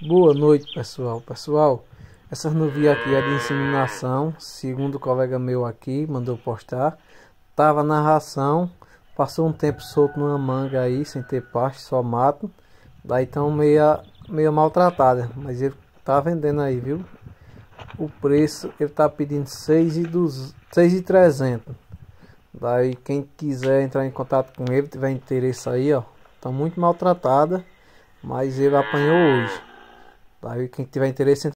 Boa noite, pessoal. Pessoal, essas novilhas aqui é de inseminação, segundo o colega meu aqui mandou postar. Tava na ração, passou um tempo solto numa manga aí, sem ter pasto, só mato. Daí estão meia, meia maltratada, mas ele tá vendendo aí, viu? O preço ele tá pedindo 6,300. Daí quem quiser entrar em contato com ele, tiver interesse aí, ó, tá muito maltratada, mas ele apanhou hoje. Aí quem tiver interesse